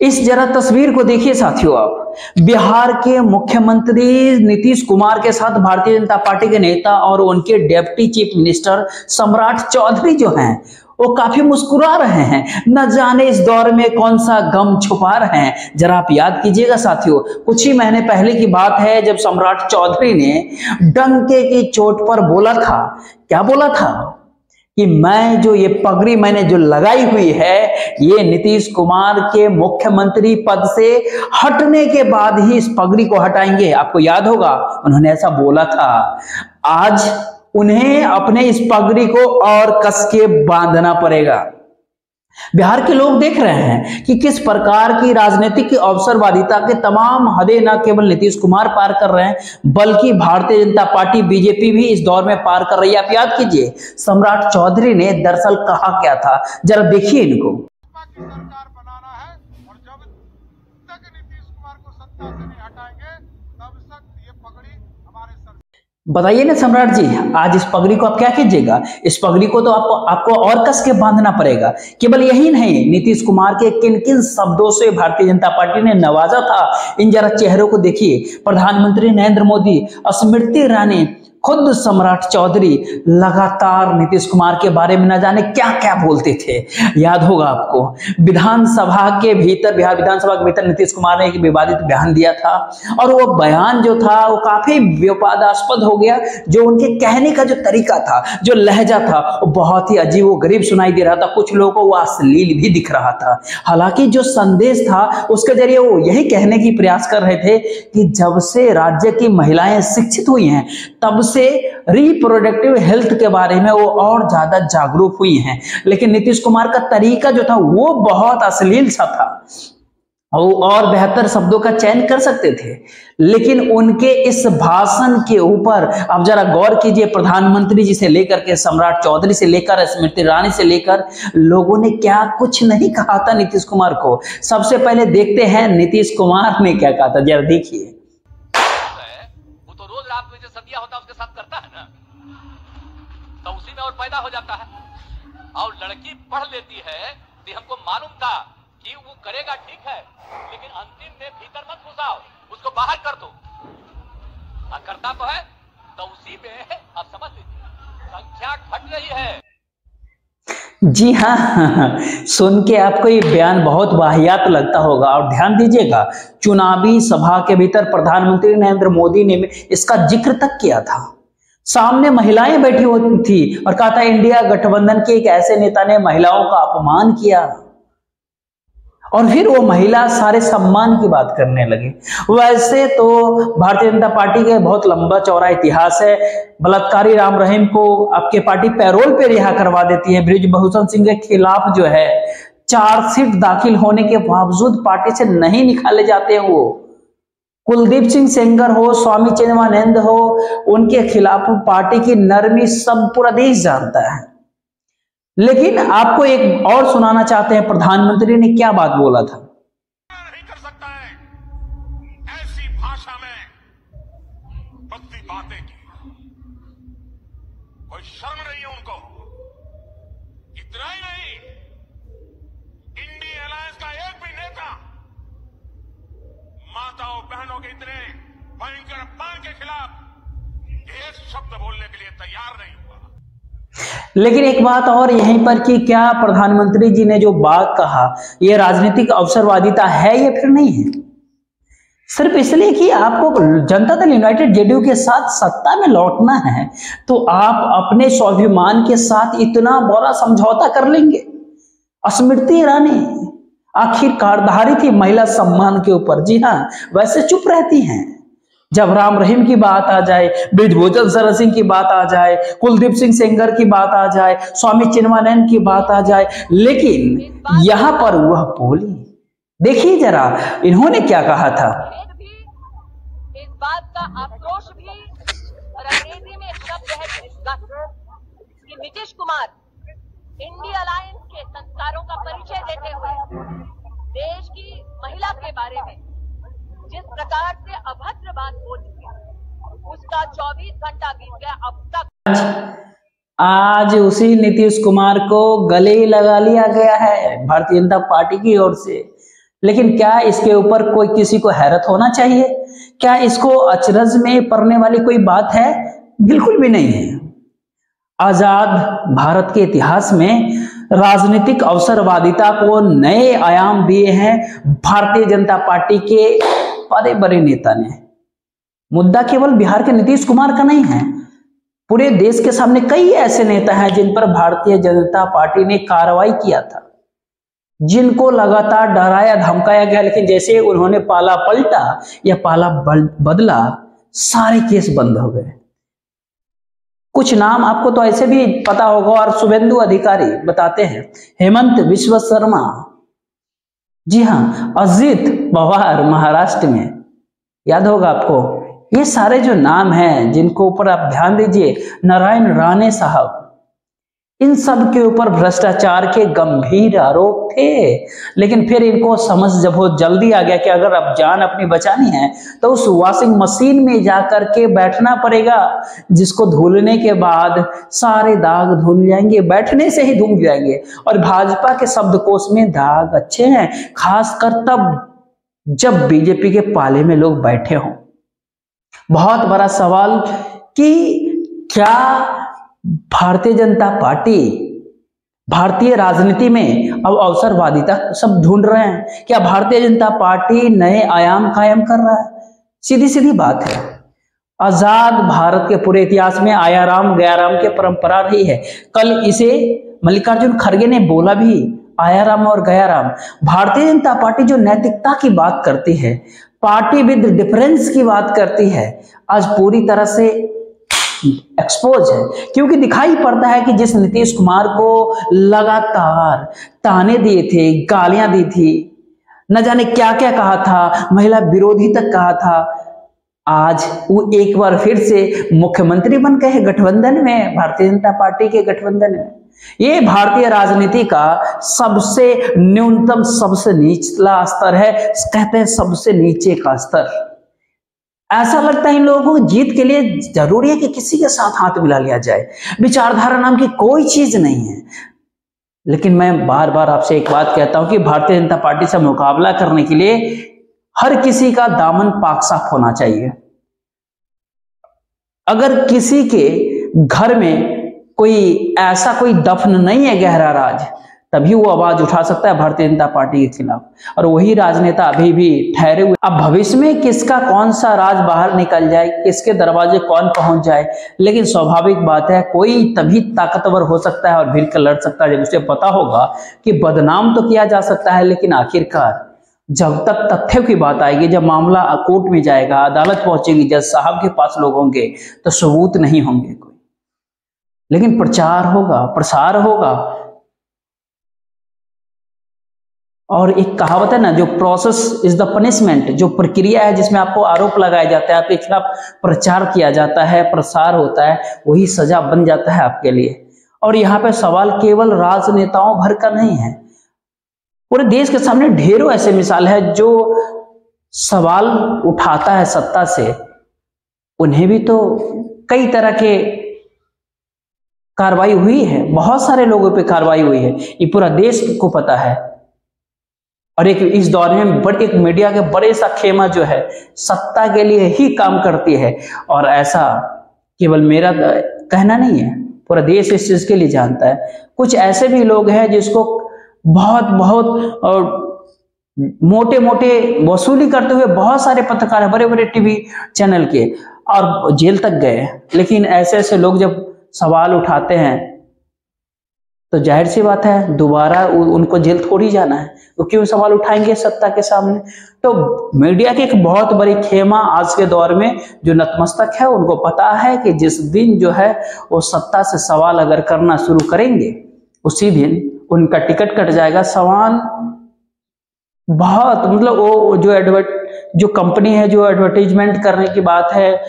इस जरा तस्वीर को देखिए साथियों आप। बिहार के मुख्यमंत्री नीतीश कुमार के साथ भारतीय जनता पार्टी के नेता और उनके डेप्टी चीफ मिनिस्टर सम्राट चौधरी जो हैं, वो काफ़ी मुस्कुरा रहे हैं। न जाने इस दौर में कौन सा गम छुपा रहे हैं। जरा आप याद कीजिएगा साथियों, कुछ ही महीने पहले की बात है जब सम्राट चौधरी ने डंके की चोट पर बोला था। क्या बोला था? कि मैं जो ये पगड़ी मैंने जो लगाई हुई है, ये नीतीश कुमार के मुख्यमंत्री पद से हटने के बाद ही इस पगड़ी को हटाएँगे। आपको याद होगा, उन्होंने ऐसा बोला था, आज उन्हें अपने इस पगड़ी को और कस के बांधना पड़ेगा। बिहार के लोग देख रहे हैं कि किस प्रकार की राजनीतिक अवसरवादिता के तमाम हदे न केवल नीतीश कुमार पार कर रहे हैं, बल्कि भारतीय जनता पार्टी बीजेपी भी इस दौर में पार कर रही है। आप याद कीजिए, सम्राट चौधरी ने दरअसल कहा क्या था? जरा देखिए इनको सरकार बनाना है और जब तक नीतीश कुमार को सत्ता से नहीं हटाएँगे तब तक ये पगड़ी हमारे सर बताइए ना सम्राट जी, आज इस पगड़ी को आप क्या कीजिएगा? इस पगड़ी को तो आपको आपको और कस के बांधना पड़ेगा। केवल यही नहीं, नीतीश कुमार के किन किन शब्दों से भारतीय जनता पार्टी ने नवाजा था? इन जरा चेहरों को देखिए। प्रधानमंत्री नरेंद्र मोदी स्मृति ईरानी खुद सम्राट चौधरी लगातार नीतीश कुमार के बारे में न जाने क्या क्या बोलते थे। याद होगा आपको, विधानसभा के भीतर, बिहार विधानसभा के भीतर नीतीश कुमार ने एक विवादित बयान दिया था और वो बयान जो था, वो काफ़ी विवादास्पद हो गया, जो उनके कहने का जो तरीका था, जो लहजा था, वो बहुत ही अजीब वो गरीब सुनाई दे रहा था। कुछ लोगों को वो अश्लील भी दिख रहा था। हालाँकि जो संदेश था, उसके ज़रिए वो यही कहने की प्रयास कर रहे थे कि जब से राज्य की महिलाएँ शिक्षित हुई हैं, तब रिप्रोडक्टिव हेल्थ के बारे में वो और ज़्यादा जागरूक हुई हैं। लेकिन नीतीश कुमार का तरीका जो था, वो बहुत अश्लील सा था। और बेहतर शब्दों का चयन कर सकते थे, लेकिन उनके इस भाषण के ऊपर, अब जरा गौर कीजिए, प्रधानमंत्री जी से लेकर के सम्राट चौधरी से लेकर, स्मृति ईरानी से लेकर, लोगों ने क्या कुछ नहीं कहा था नीतीश कुमार को? सबसे पहले देखते हैं नीतीश कुमार ने क्या कहा था। जरा देखिए है वो तो रोज रात में जो सदिया होता है उसके साथ करता है ना तो उसी में और पैदा हो जाता है। और लड़की पढ़ लेती है तो हमको मालूम था कि वो करेगा ठीक है, लेकिन अंतिम में भीतर मत घुसाओ, उसको बाहर कर दो। करता तो है तो उसी में अब समझ लीजिए, संख्या घट रही है। जी हाँ सुन के आपको ये बयान बहुत वाहियात लगता होगा। और ध्यान दीजिएगा, चुनावी सभा के भीतर प्रधानमंत्री नरेंद्र मोदी ने इसका ज़िक्र तक किया था। सामने महिलाएँ बैठी होती थी और कहा था, इंडिया गठबंधन के एक ऐसे नेता ने महिलाओं का अपमान किया। और फिर वो महिला सारे सम्मान की बात करने लगे। वैसे तो भारतीय जनता पार्टी के बहुत लंबा चौड़ा इतिहास है। बलात्कारी राम रहीम को आपके पार्टी पैरोल पे रिहा करवा देती है। ब्रिज ब्रिजभूषण सिंह के खिलाफ जो है, चार्जशीट दाखिल होने के बावजूद पार्टी से नहीं निकाले जाते हैं वो। कुलदीप सिंह सेंगर हो, स्वामी चिन्मानंद हो, उनके खिलाफ पार्टी की नरमी सब पूरा देश जानता है। लेकिन आपको एक और सुनाना चाहते हैं, प्रधानमंत्री ने क्या बात बोला था? खिलाफ एक शब्द बोलने के लिए तैयार नहीं हुआ। लेकिन एक बात और यहीं पर कि क्या प्रधानमंत्री जी ने जो बात कहा यह राजनीतिक अवसरवादिता है या फिर नहीं है? सिर्फ़ इसलिए कि आपको जनता दल यूनाइटेड जेडीयू के साथ सत्ता में लौटना है तो आप अपने स्वाभिमान के साथ इतना बड़ा समझौता कर लेंगे। स्मृति ईरानी आखिर कारधारी थी महिला सम्मान के ऊपर। जी हाँ वैसे चुप रहती हैं। जब राम रहीम की बात आ जाए ब्रिजभूषण शरण सिंह की बात आ जाए, कुलदीप सिंह सेंगर की बात आ जाए, स्वामी चिन्मानंद की बात आ जाए, लेकिन यहाँ पर वह बोली, देखिए जरा, इन्होंने क्या कहा था? इस बात का आक्रोश भी अंग्रेज़ी में शब्द है कि नीतीश कुमार इंडिया अलायंस के संस्कारों का परिचय देते हुए देश की महिला के बारे में जिस प्रकार से अभद्र बात बोल चुके उसका 24 घंटा बीत गया अब तक। आज उसी नीतीश कुमार को गले ही लगा लिया गया है, भारतीय जनता पार्टी की ओर से। लेकिन क्या इसके ऊपर कोई किसी को हैरत होना चाहिए? क्या इसको अचरज में पड़ने वाली कोई बात है? बिल्कुल भी नहीं है। आज़ाद भारत के इतिहास में राजनीतिक अवसरवादिता को नए आयाम दिए हैं, भारतीय जनता पार्टी के बड़े बड़े नेता ने। मुद्दा केवल बिहार के नीतीश कुमार का नहीं है। पूरे देश के सामने कई ऐसे नेता हैं जिन पर भारतीय जनता पार्टी ने कार्रवाई किया था। जिनको लगातार डराया, धमकाया गया, लेकिन जैसे उन्होंने पाला पलटा या पाला बदला, सारे केस बंद हो गए। कुछ नाम आपको तो ऐसे भी पता होगा और शुभेंदु अधिकारी बताते हैं। हेमंत विश्व शर्मा जी हाँ अजीत पवार महाराष्ट्र में। याद होगा आपको, ये सारे जो नाम हैं, जिनको ऊपर आप ध्यान दीजिए, नारायण राणे साहब। इन सब के ऊपर भ्रष्टाचार के गंभीर आरोप थे। लेकिन फिर इनको समझ जब वो जल्दी आ गया कि अगर अब जान अपनी बचानी है तो उस वॉशिंग मशीन में जाकर के बैठना पड़ेगा, जिसको धुलने के बाद सारे दाग धुल जाएँगे, बैठने से ही धुल जाएँगे। और भाजपा के शब्दकोश में दाग अच्छे हैं, खासकर तब जब बीजेपी के पाले में लोग बैठे हों। बहुत बड़ा सवाल कि क्या भारतीय जनता पार्टी, भारतीय राजनीति में अब अवसरवादिता सब ढूंढ रहे हैं। क्या भारतीय जनता पार्टी नए आयाम कायम कर रहा है? सीधी सीधी बात है। आज़ाद भारत के पूरे इतिहास में आया राम गया राम की परंपरा रही है। कल इसे मल्लिकार्जुन खड़गे ने बोला भी आया राम और गया राम भारतीय जनता पार्टी जो नैतिकता की बात करती है, पार्टी विद डिफरेंस की बात करती है, आज पूरी तरह से एक्सपोज है। क्योंकि दिखाई पड़ता है कि जिस नीतीश कुमार को लगातार ताने दिए थे, गालियाँ दी थी, न जाने क्या क्या कहा था, महिला विरोधी तक कहा था, आज वो एक बार फिर से मुख्यमंत्री बन गए गठबंधन में, भारतीय जनता पार्टी के गठबंधन में। ये भारतीय राजनीति का सबसे न्यूनतम, सबसे निचला स्तर है। कहते हैं सबसे नीचे का स्तर। ऐसा लगता है इन लोगों को जीत के लिए ज़रूरी है कि किसी के साथ हाथ मिला लिया जाए। विचारधारा नाम की कोई चीज़ नहीं है। लेकिन मैं बार बार आपसे एक बात कहता हूँ कि भारतीय जनता पार्टी से मुकाबला करने के लिए हर किसी का दामन पाक साफ़ होना चाहिए। अगर किसी के घर में कोई ऐसा कोई दफन नहीं है गहरा राज तभी वो आवाज़ उठा सकता है भारतीय जनता पार्टी के खिलाफ। और वही राजनेता अभी भी ठहरे हुए। अब भविष्य में किसका कौन सा राज बाहर निकल जाए, किसके दरवाजे कौन पहुँच जाए, लेकिन स्वाभाविक बात है, कोई तभी ताकतवर हो सकता है और भीड़ कर लड़ सकता है। जब उसे पता होगा कि बदनाम तो किया जा सकता है, लेकिन आखिरकार जब तक तथ्य की बात आएगी, जब मामला कोर्ट में जाएगा, अदालत पहुंचेगी, जज साहब के पास लोग होंगे तो सबूत नहीं होंगे कोई। लेकिन प्रचार होगा, प्रसार होगा और एक कहावत है ना, जो प्रोसेस इज़ द पनिशमेंट जो प्रक्रिया है जिसमें आपको आरोप लगाया जाता है, आपके खिलाफ प्रचार किया जाता है, प्रसार होता है, वही सजा बन जाता है आपके लिए। और यहाँ पे सवाल केवल राजनेताओं भर का नहीं है। पूरे देश के सामने ढेरों ऐसे मिसाल है जो सवाल उठाता है सत्ता से। उन्हें भी तो कई तरह के कार्रवाई हुई है, बहुत सारे लोगों पे कार्रवाई हुई है। ये पूरा देश को पता है। और एक इस दौर में बड़े एक मीडिया के बड़े सा खेमा जो है, सत्ता के लिए ही काम करती है। और ऐसा केवल मेरा कहना नहीं है, पूरा देश इस चीज़ के लिए जानता है। कुछ ऐसे भी लोग हैं जिसको बहुत बहुत और मोटे मोटे वसूली करते हुए बहुत सारे पत्रकार है बड़े बड़े टीवी चैनल के, और जेल तक गए। लेकिन ऐसे ऐसे लोग जब सवाल उठाते हैं तो ज़ाहिर सी बात है, दोबारा उनको जेल थोड़ी जाना है। वो तो क्यों सवाल उठाएँगे सत्ता के सामने? तो मीडिया की एक बहुत बड़ी खेमा आज के दौर में, जो नतमस्तक है, उनको पता है कि जिस दिन जो है, वो सत्ता से सवाल अगर करना शुरू करेंगे, उसी दिन उनका टिकट कट जाएगा। सवाल बहुत मतलब वो जो एडवर्ट जो कंपनी है, जो एडवर्टीजमेंट करने की बात है,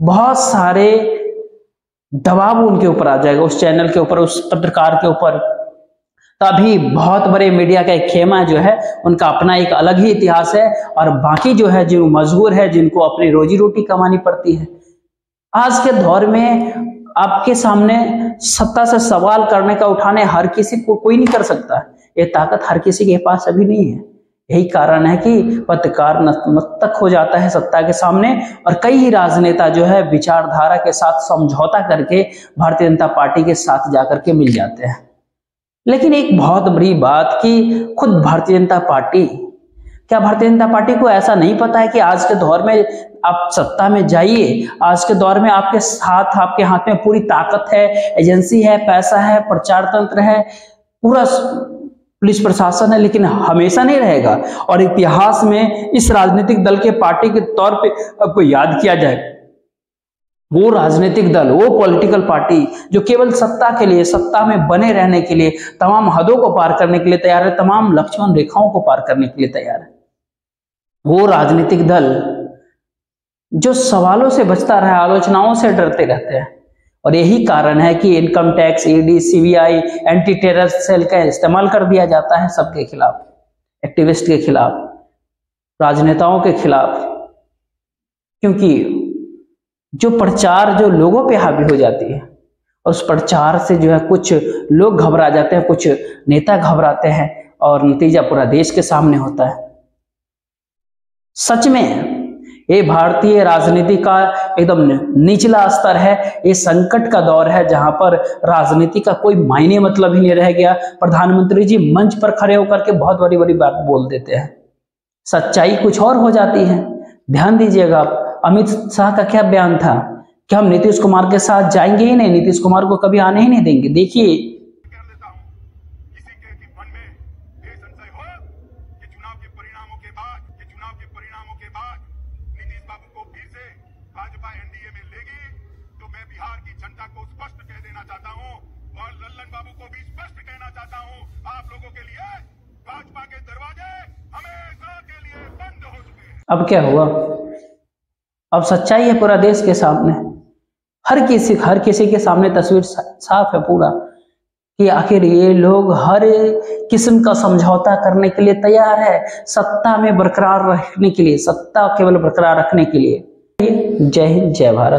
बहुत सारे दबाव उनके ऊपर आ जाएगा, उस चैनल के ऊपर, उस पत्रकार के ऊपर। तभी बहुत बड़े मीडिया का एक खेमा जो है, उनका अपना एक अलग ही इतिहास है और बाकी जो है, जो मजबूर है, जिनको अपनी रोजी रोटी कमानी पड़ती है। आज के दौर में आपके सामने सत्ता से सवाल करने का उठाने हर किसी को कोई नहीं कर सकता। ये ताकत हर किसी के पास अभी नहीं है। यही कारण है कि पत्रकार नतमस्तक हो जाता है सत्ता के सामने और कई राजनेता जो है विचारधारा के साथ, समझौता करके भारतीय जनता पार्टी के साथ जाकर के मिल जाते हैं। लेकिन एक बहुत बड़ी बात कि खुद भारतीय जनता पार्टी, क्या भारतीय जनता पार्टी को ऐसा नहीं पता है कि आज के दौर में आप सत्ता में जाइए, आज के दौर में आपके साथ, आपके हाथ में पूरी ताकत है, एजेंसी है, पैसा है, प्रचार तंत्र है, पूरा पुलिस प्रशासन है, लेकिन हमेशा नहीं रहेगा। और इतिहास में इस राजनीतिक दल के पार्टी के तौर पे आपको याद किया जाए, वो राजनीतिक दल, वो पॉलिटिकल पार्टी जो केवल सत्ता के लिए, सत्ता में बने रहने के लिए, तमाम हदों को पार करने के लिए तैयार है, तमाम लक्ष्मण रेखाओं को पार करने के लिए तैयार है। वो राजनीतिक दल जो सवालों से बचता रहा, आलोचनाओं से डरते रहते हैं। और यही कारण है कि income tax ED CBI anti terror cell का इस्तेमाल कर दिया जाता है सबके खिलाफ एक्टिविस्ट के खिलाफ, राजनेताओं के खिलाफ। क्योंकि जो प्रचार जो लोगों पे हावी हो जाती है और उस प्रचार से जो है कुछ लोग घबरा जाते हैं, कुछ नेता घबराते हैं और नतीजा पूरा देश के सामने होता है। सच में ये भारतीय राजनीति का एकदम निचला स्तर है। ये संकट का दौर है जहाँ पर राजनीति का कोई मायने मतलब ही नहीं रह गया। प्रधानमंत्री जी मंच पर खड़े होकर के बहुत बड़ी बड़ी बात बोल देते हैं। सच्चाई कुछ और हो जाती है। ध्यान दीजिएगा आप, अमित शाह का क्या बयान था? कि हम नीतीश कुमार के साथ जाएँगे ही नहीं? नीतीश कुमार को कभी आने ही नहीं देंगे? देखिए कर लेता हूँ किसी के भी मन में ये संशय हो कि चुनाव के परिणामों के बाद कि चुनाव के परिणामों के बाद नीतीश बाबू को फिर से भाजपा एनडीए में लेगी तो मैं बिहार की जनता को स्पष्ट कह देना चाहता हूँ और लल्लन बाबू को भी स्पष्ट कहना चाहता हूँ आप लोगों के लिए भाजपा के दरवाजे हमेशा के लिए बंद हो चुके हैं अब क्या हुआ? अब सच्चाई है पूरा देश के सामने। हर किसी हर किसी के सामने तस्वीर साफ़ है पूरा कि आखिर ये लोग हर किस्म का समझौता करने के लिए तैयार है। सत्ता में बरकरार रखने के लिए, सत्ता केवल बरकरार रखने के लिए। जय हिंद, जय भारत।